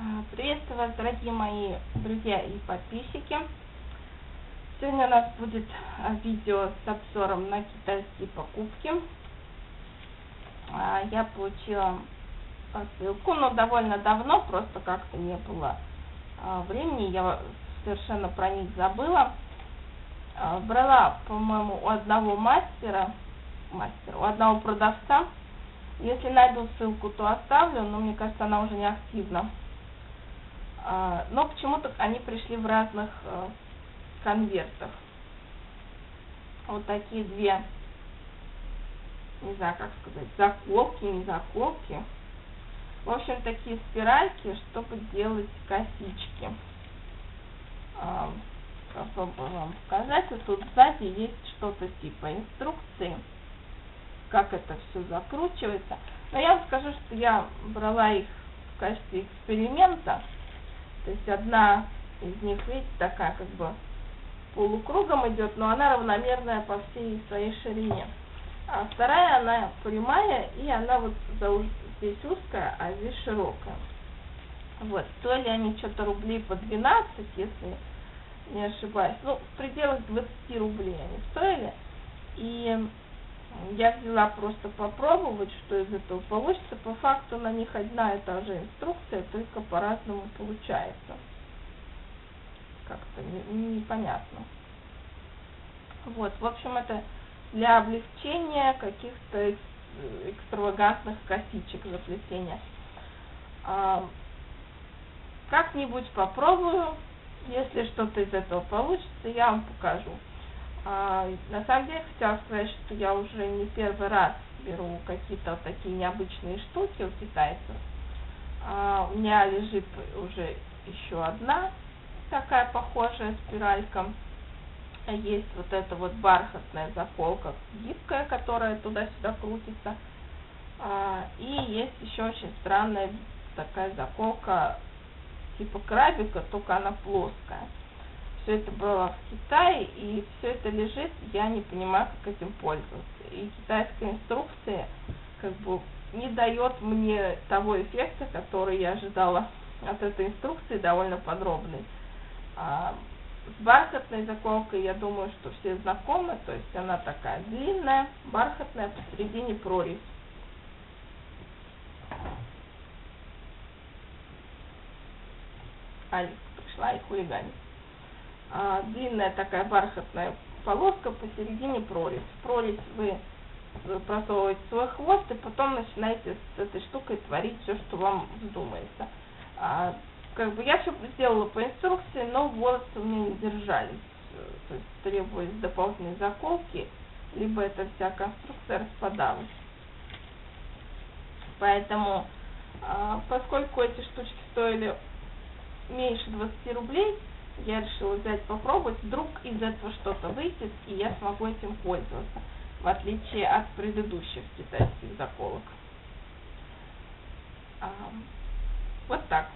А, Приветствую вас, дорогие мои друзья и подписчики. Сегодня у нас будет а, видео с обзором на китайские покупки. А, Я получила посылку, но довольно давно, просто как-то не было времени, я совершенно про них забыла. Брала, по-моему, у одного мастера, мастера, у одного продавца. Если найду ссылку, то оставлю, но мне кажется, она уже не активна. А, но почему-то они пришли в разных э, конвертах. Вот такие две, не знаю, как сказать, заколки, не заколки. В общем, такие спиральки, чтобы делать косички. А, попробую вам показать. Вот тут сзади есть что-то типа инструкции, как это все закручивается. Но я вам скажу, что я брала их в качестве эксперимента. То есть одна из них, видите, такая как бы полукругом идет, но она равномерная по всей своей ширине. А вторая, она прямая, и она вот здесь узкая, а здесь широкая. Вот, стоили они что-то рублей по 12, если не ошибаюсь. Ну, в пределах 20 рублей они стоили. И я взяла просто попробовать, что из этого получится. По факту на них одна и та же инструкция, только по-разному получается. Как-то непонятно. Вот, в общем, это для облегчения каких-то экстравагантных косичек заплетения. А, как-нибудь попробую, если что-то из этого получится, я вам покажу. А, на самом деле хотела сказать, что я уже не первый раз беру какие-то вот такие необычные штуки у китайцев. А, у меня лежит уже еще одна такая похожая спиралька. Есть вот эта вот бархатная заколка гибкая, которая туда-сюда крутится. А, и есть еще очень странная такая заколка типа крабика, только она плоская все это было в Китае, и все это лежит, я не понимаю, как этим пользоваться. И китайская инструкция как бы не дает мне того эффекта, который я ожидала от этой инструкции, довольно подробной. А, с бархатной заколкой, я думаю, что все знакомы, то есть она такая длинная, бархатная, посередине прорезь. Алиска пришла и хулиганит а, длинная такая бархатная полоска, посередине прорезь. В прорезь вы просовываете свой хвост и потом начинаете с этой штукой творить все, что вам вздумается. А, как бы я все сделала по инструкции, но волосы у меня не держались. То есть требовались дополнительные заколки, либо эта вся конструкция распадалась. Поэтому, а, поскольку эти штучки стоили меньше 20 рублей, я решила взять попробовать, вдруг из этого что-то выйдет, и я смогу этим пользоваться, в отличие от предыдущих китайских заколок. Вот так.